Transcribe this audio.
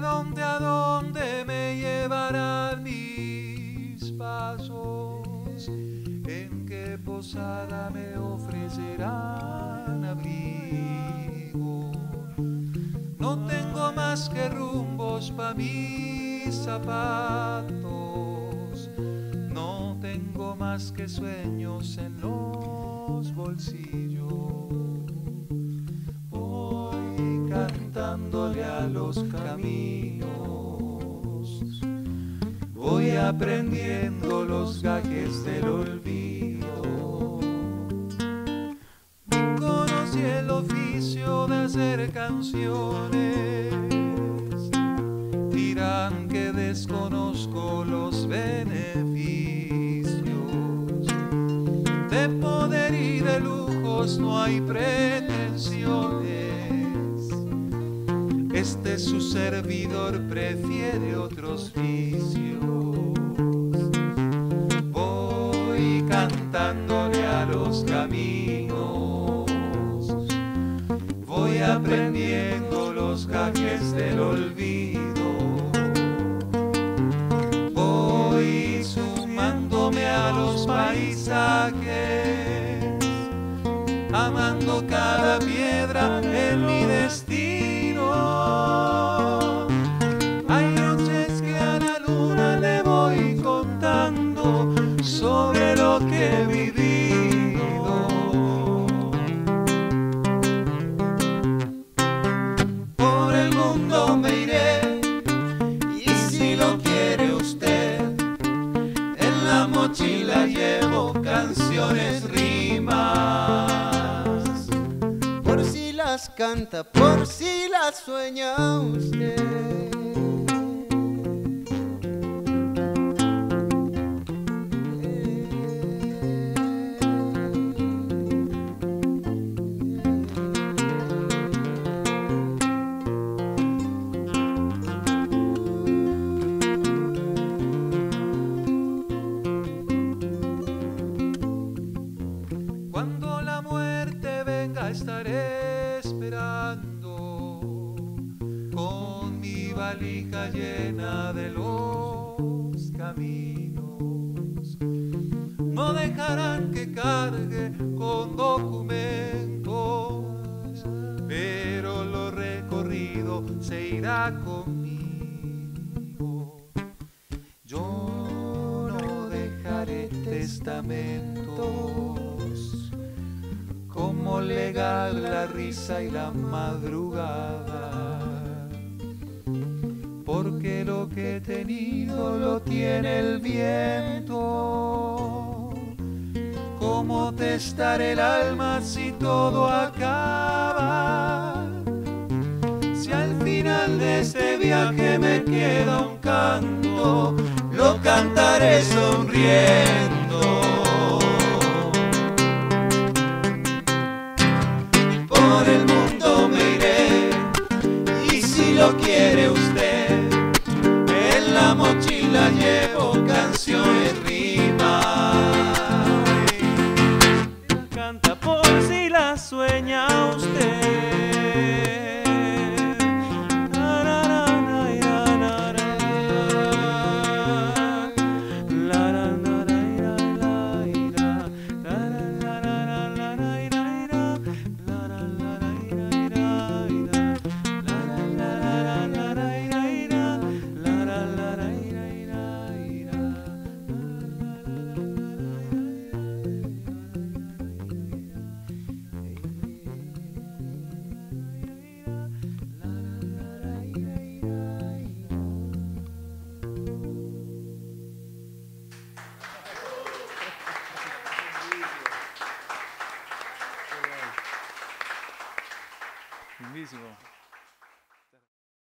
dónde a dónde me llevarán mis pasos, en qué posada me ofrecerán abrigo. No tengo más que rumbos pa' mis zapatos, no tengo más que sueños en los bolsillos. Caminos, voy aprendiendo los gajes del olvido. Conocí el oficio de hacer canciones, dirán que desconozco los beneficios de poder y de lujos no hay pretensiones. Este su servidor prefiere otros vicios. Voy cantándole a los caminos, voy aprendiendo los gajes del olvido. Voy sumándome a los paisajes, amando cada piedra en mi destino. Mochila llevo canciones rimas. Por si las canta, por si las sueña usted. Estaré esperando con mi valija llena de los caminos. No dejarán que cargue con documentos, pero lo recorrido se irá conmigo. Yo no dejaré testamentos la risa y la madrugada. Porque lo que he tenido lo tiene el viento. ¿Cómo te estará el alma si todo acaba? Si al final de este viaje me queda un canto, lo cantaré sonriendo. Quiere usted, en la mochila llevo Amazing.